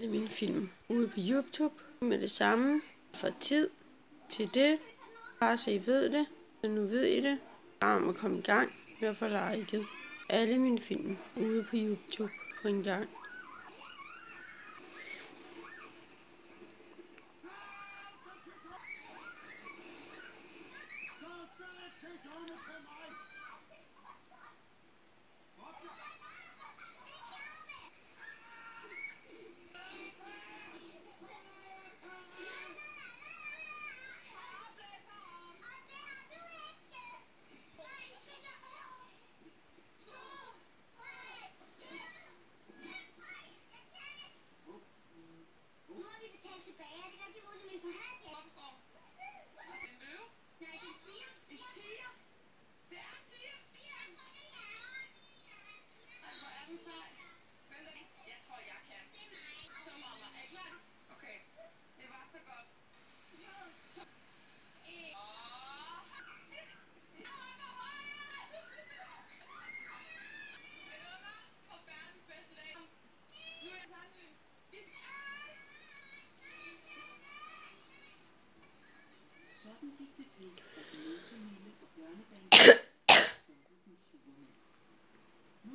alle mine film ude på YouTube med det samme. For tid til det. Bare så I ved det. Så nu ved I det. Bare om at komme i gang med at få liket alle mine film ude på YouTube på en gang. Sådan Nu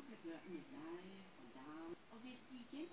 kan børnene lege